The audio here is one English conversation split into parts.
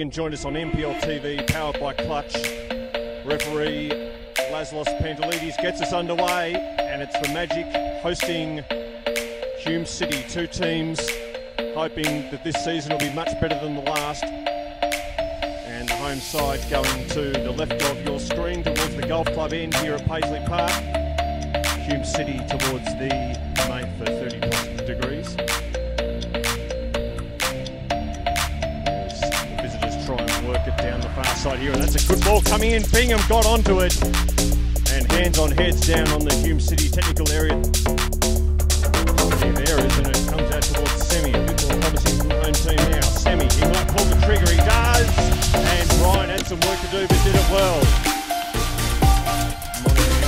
Regan joined us on NPL TV, powered by Clutch. Referee Laszlos Pantelides gets us underway, and it's the Magic hosting Hume City. Two teams hoping that this season will be much better than the last. And the home side going to the left of your screen towards the golf club end here at Paisley Park. Hume City towards the down the far side here, and that's a good ball coming in. Bingham got onto it, and hands on heads down on the Hume City technical area. There is, and it comes out towards Semi. Bit more promising from home team now. Semi, he might pull the trigger. He does, and Ryan had some work to do, but did it well.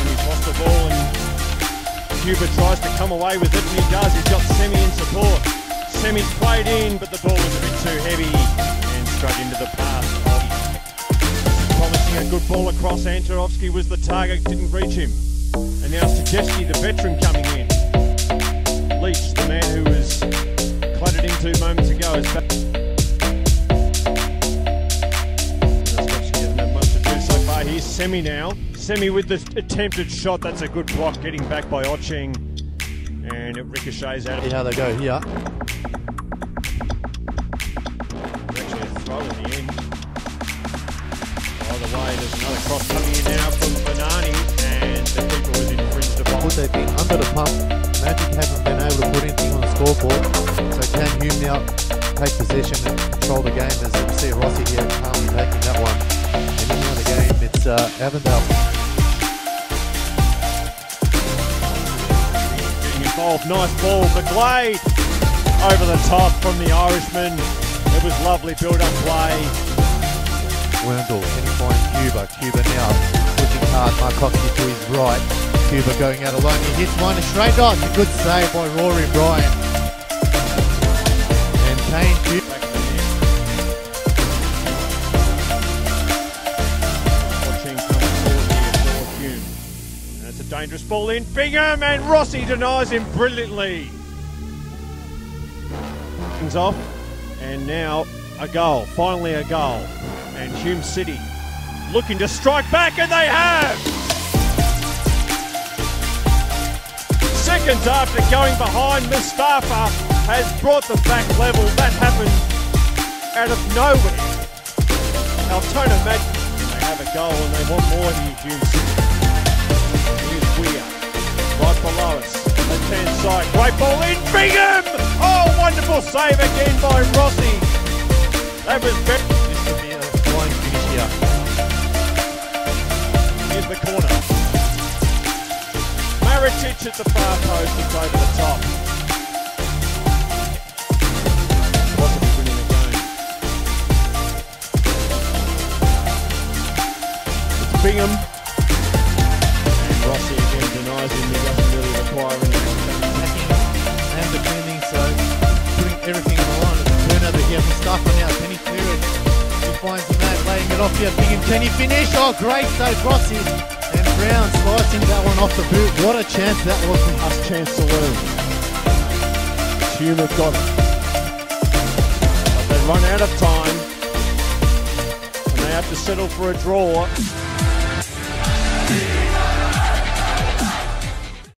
He's lost the ball, and Cuba tries to come away with it, and he does. He's got Semi in support. Semi's played in, but the ball was a bit too heavy and straight into the path good ball across. Antonovsky was the target, didn't reach him. And now Stachevsky, the veteran, coming in. Leach, the man who was clattered into moments ago, is back. So far. Here's Semi now. Semi with the attempted shot. That's a good block, getting back by Ocheng. And it ricochets out See how they go here. Way, there's another cross coming in now from Banani, and the keeper was infringed upon. What they've been under the pump. Magic haven't been able to put anything on the scoreboard. So can Hume now take possession and control the game as you see Rossi here calmly taking that one. And in the game, it's uh, Avondale. Getting involved, nice ball, McGlade over the top from the Irishman. It was lovely build-up play. Wendell can he find Cuba? Cuba now pushing hard. Markovsky to his right. Cuba going out alone. He hits one straight on. A good save by Rory Bryan. And Kane Cuba. It's a dangerous ball in. Bingham and Rossi denies him brilliantly. Things off. And now a goal. Finally a goal. And Hume City looking to strike back, and they have! Seconds after going behind, Mustafa has brought them back level. That happened out of nowhere. Altona Magic, they have a goal and they want more here, Hume City. Here's Weir, right below us, left hand side, great ball in, Bingham! Oh, wonderful save again by Rossi. Here's the corner. At the far post, over the top. Possibly winning the game. It's Bingham. And Rossi again denies him. He finds the man laying it off here. Bingham, can he finish? Oh, great save, Rossi. And Brown slicing that one off the boot. What a chance that was from last chance to win. Have got it. But they run out of time. And they have to settle for a draw.